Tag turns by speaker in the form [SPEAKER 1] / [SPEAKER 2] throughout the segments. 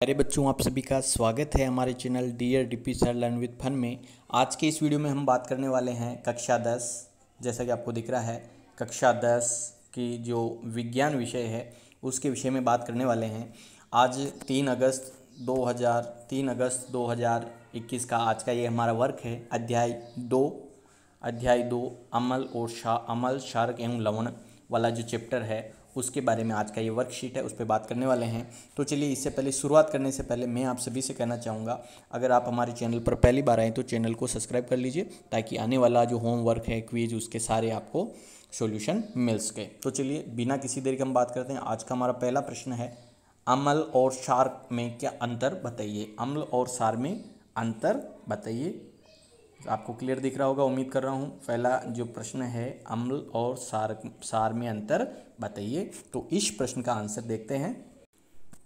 [SPEAKER 1] प्यारे बच्चों, आप सभी का स्वागत है हमारे channel dear D sir learn with fun में। आज के इस वीडियो में हम बात करने वाले हैं कक्षा दस। जैसा कि आपको दिख रहा है, कक्षा दस की जो विज्ञान विषय है, उसके विषय में बात करने वाले हैं। आज तीन अगस्त 2000 तीन अगस्त 2021 का आज का ये हमारा वर्क है, अध्याय दो। अध्याय दो, अमल और शाह अमल, शार्क एवं लवण वाला जो चैप्टर है उसके बारे में आज का ये वर्कशीट है, उस पर बात करने वाले हैं। तो चलिए, इससे पहले, शुरुआत करने से पहले मैं आप सभी से कहना चाहूँगा, अगर आप हमारे चैनल पर पहली बार आएँ तो चैनल को सब्सक्राइब कर लीजिए, ताकि आने वाला जो होमवर्क है क्वीज उसके सारे आपको सोल्यूशन मिल सके। तो चलिए, बिना किसी देरी के हम बात करते हैं। आज का हमारा पहला प्रश्न है, अम्ल और सार में क्या अंतर बताइए? अम्ल और सार में अंतर बताइए। आपको क्लियर दिख रहा होगा, उम्मीद कर रहा हूँ। पहला जो प्रश्न है, अम्ल और सार सार में अंतर बताइए। तो इस प्रश्न का आंसर देखते हैं।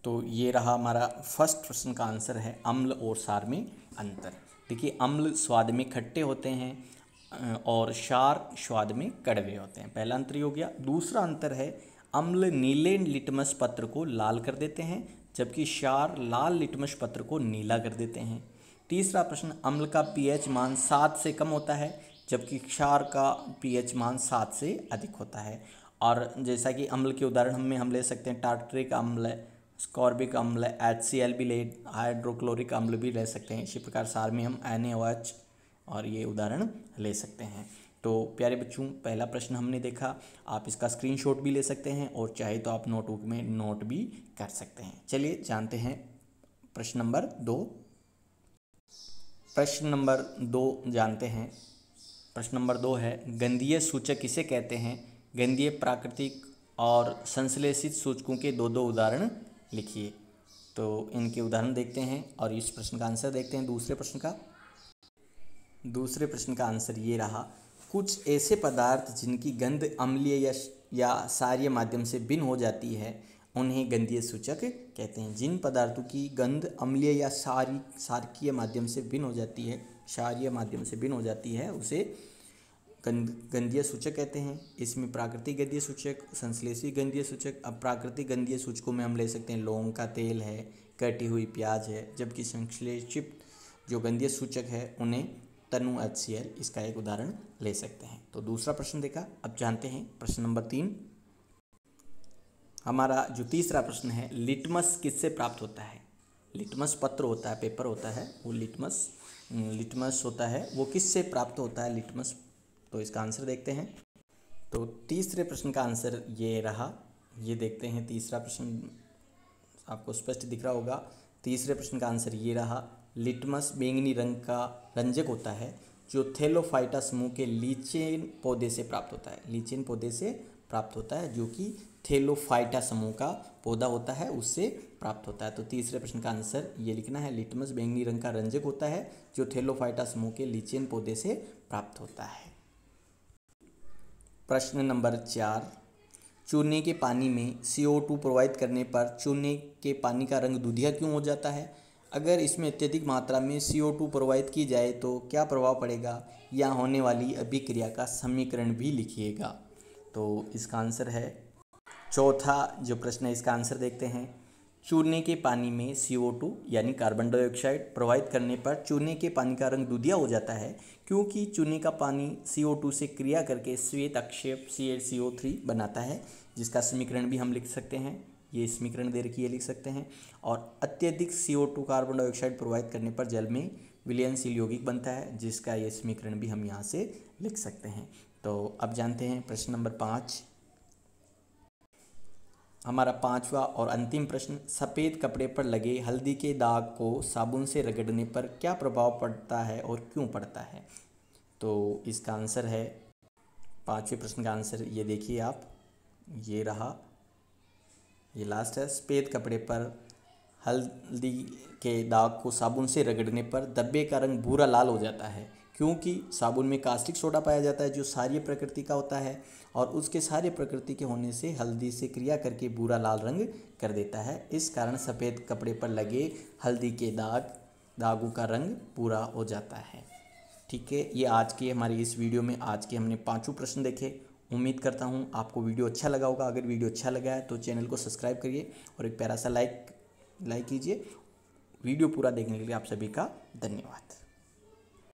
[SPEAKER 1] तो ये रहा हमारा फ़र्स्ट प्रश्न का आंसर है, अम्ल और सार में अंतर। देखिए, अम्ल स्वाद में खट्टे होते हैं और सार स्वाद में कड़वे होते हैं। पहला अंतर ये हो गया। दूसरा अंतर है, अम्ल नीले लिटमस पत्र को लाल कर देते हैं, जबकि सार लाल लिटमस पत्र को नीला कर देते हैं। तीसरा प्रश्न, अम्ल का पीएच मान सात से कम होता है, जबकि क्षार का पीएच मान सात से अधिक होता है। और जैसा कि अम्ल के उदाहरण हम में हम ले सकते हैं, टार्ट्रिक अम्ल, स्कॉर्बिक अम्ल, एच सी एल भी ले, हाइड्रोक्लोरिक अम्ल भी ले सकते हैं। इसी प्रकार सार में हम एन और ये उदाहरण ले सकते हैं। तो प्यारे बच्चों, पहला प्रश्न हमने देखा, आप इसका स्क्रीनशॉट भी ले सकते हैं और चाहे तो आप नोटबुक में नोट भी कर सकते हैं। चलिए, जानते हैं प्रश्न नंबर दो। प्रश्न नंबर दो जानते हैं। प्रश्न नंबर दो है गंधीय सूचक किसे कहते हैं? गंधीय प्राकृतिक और संश्लेषित सूचकों के दो दो उदाहरण लिखिए। तो इनके उदाहरण देखते हैं और इस प्रश्न का आंसर देखते हैं दूसरे प्रश्न का। दूसरे प्रश्न का आंसर ये रहा, कुछ ऐसे पदार्थ जिनकी गंध अम्लीय या या सार्य माध्यम से भिन्न हो जाती है उन्हें गंधीय सूचक कहते हैं। जिन पदार्थों की गंध अम्लीय या सारी, सारकीय माध्यम से भिन्न हो जाती है, क्षारीय माध्यम से भिन्न हो जाती है, उसे गंध गंधीय सूचक कहते हैं। इसमें प्राकृतिक गंधीय सूचक, संश्लेषी गंधीय सूचक, अब प्राकृतिक गंधीय सूचकों में हम ले सकते हैं। लौंग का तेल है, कटी हुई प्याज है, जबकि संश्लेषित जो गंधीय सूचक है, उन्हें तनु एच इसका एक उदाहरण ले सकते हैं। तो दूसरा प्रश्न देखा, अब जानते हैं। प्रश्न नंबर तीन हमारा जो तीसरा प्रश्न है, लिटमस किससे प्राप्त होता है? लिटमस पत्र होता है, पेपर होता है, वो लिटमस लिटमस होता है, वो किससे प्राप्त होता है लिटमस? तो इसका आंसर देखते हैं। तो तीसरे प्रश्न का आंसर ये रहा, ये देखते हैं तीसरा प्रश्न, आपको स्पष्ट दिख रहा होगा। तीसरे प्रश्न का आंसर ये रहा, लिटमस बैंगनी रंग का रंजक होता है, जो थेलोफाइटा समूह के लीचेन पौधे से प्राप्त होता है। लीचेन पौधे से प्राप्त होता है, जो कि थेलोफाइटा समूह का पौधा होता है, उससे प्राप्त होता है। तो तीसरे प्रश्न का आंसर ये लिखना है, लिटमस बैंगनी रंग का रंजक होता है, जो थेलोफाइटा समूह के लीचेन पौधे से प्राप्त होता है। प्रश्न नंबर चार, चूने के पानी में CO2 प्रवाहित करने पर चूने के पानी का रंग दूधिया क्यों हो जाता है? अगर इसमें अत्यधिक मात्रा में CO2 प्रवाहित की जाए तो क्या प्रभाव पड़ेगा? या होने वाली अभिक्रिया का समीकरण भी लिखिएगा। तो इसका आंसर है चौथा जो प्रश्न है, इसका आंसर देखते हैं। चूने के पानी में CO2 यानी कार्बन डाइऑक्साइड प्रवाहित करने पर चूने के पानी का रंग दूधिया हो जाता है, क्योंकि चूने का पानी CO2 से क्रिया करके श्वेत अक्षेप सी बनाता है, जिसका समीकरण भी हम लिख सकते हैं। ये समीकरण दे रखी है, लिख सकते हैं। और अत्यधिक CO2 कार्बन डाइऑक्साइड प्रवाहित करने पर जल में विलयनशील यौगिक बनता है, जिसका ये समीकरण भी हम यहाँ से लिख सकते हैं। तो अब जानते हैं प्रश्न नंबर पाँच। हमारा पांचवा और अंतिम प्रश्न, सफ़ेद कपड़े पर लगे हल्दी के दाग को साबुन से रगड़ने पर क्या प्रभाव पड़ता है और क्यों पड़ता है? तो इसका आंसर है, पाँचवें प्रश्न का आंसर ये देखिए आप, ये रहा, ये लास्ट है, सफ़ेद कपड़े पर हल्दी के दाग को साबुन से रगड़ने पर दब्बे का रंग भूरा लाल हो जाता है, क्योंकि साबुन में कास्टिक सोडा पाया जाता है जो सारी प्रकृति का होता है और उसके सारे प्रकृति के होने से हल्दी से क्रिया करके बुरा लाल रंग कर देता है। इस कारण सफ़ेद कपड़े पर लगे हल्दी के दाग, दागों का रंग पूरा हो जाता है। ठीक है, ये आज की हमारी इस वीडियो में आज के हमने पाँचों प्रश्न देखे। उम्मीद करता हूँ आपको वीडियो अच्छा लगा होगा। अगर वीडियो अच्छा लगा है तो चैनल को सब्सक्राइब करिए और एक प्यारा सा लाइक लाइक कीजिए। वीडियो पूरा देखने के लिए आप सभी का धन्यवाद।